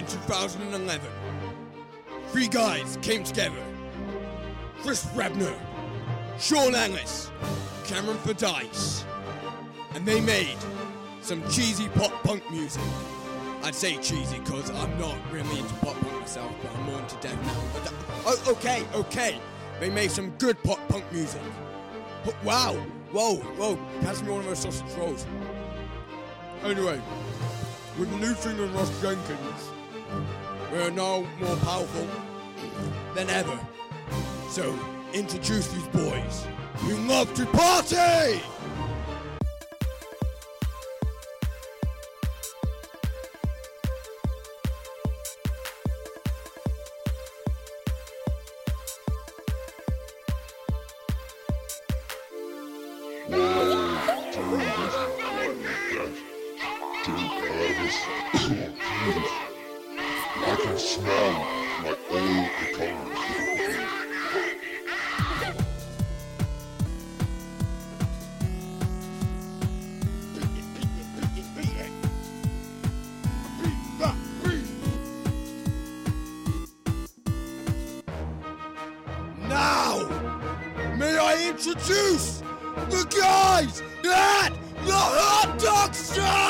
in 2011. Three guys came together Chris Rebner, Sean Ellis, Cameron Fordyce, and they made some cheesy pop punk music. I'd say cheesy because I'm not really into pop punk myself, but I'm more into death metal. Oh, okay, okay. They made some good pop punk music. But wow, whoa, whoa, pass me one of those sausage rolls. Anyway, with the new singer Ross Jenkins, we're now more powerful than ever. So, introduce these boys who love to party! I can smell like all colors. Now, may I introduce the guys at the Hot Dog!